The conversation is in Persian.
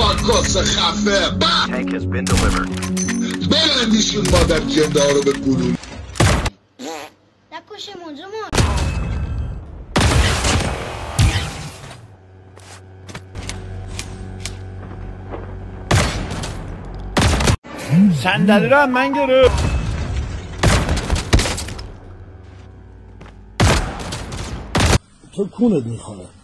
کس خفه برندیشون مادر جنده ها رو به گلون نکشمون جمون صندلی رو هم من گرفت. تو کونت می‌خوره.